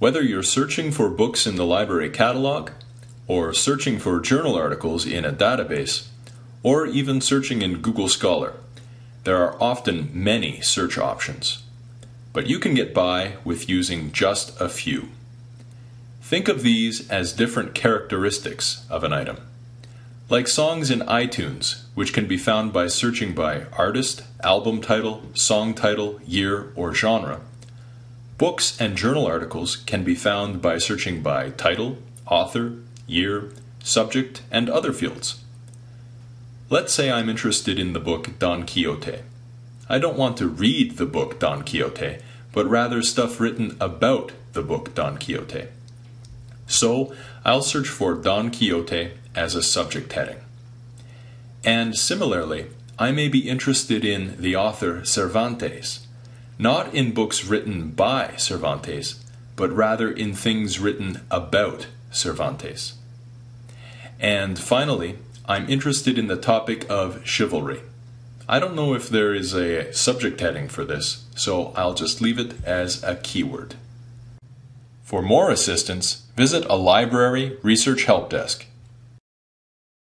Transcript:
Whether you're searching for books in the library catalog, or searching for journal articles in a database, or even searching in Google Scholar, there are often many search options. But you can get by with using just a few. Think of these as different characteristics of an item. Like songs in iTunes, which can be found by searching by artist, album title, song title, year, or genre. Books and journal articles can be found by searching by title, author, year, subject, and other fields. Let's say I'm interested in the book Don Quixote. I don't want to read the book Don Quixote, but rather stuff written about the book Don Quixote. So I'll search for Don Quixote as a subject heading. And similarly, I may be interested in the author Cervantes, not in books written by Cervantes, but rather in things written about Cervantes. And finally, I'm interested in the topic of chivalry. I don't know if there is a subject heading for this, so I'll just leave it as a keyword. For more assistance, visit a library research help desk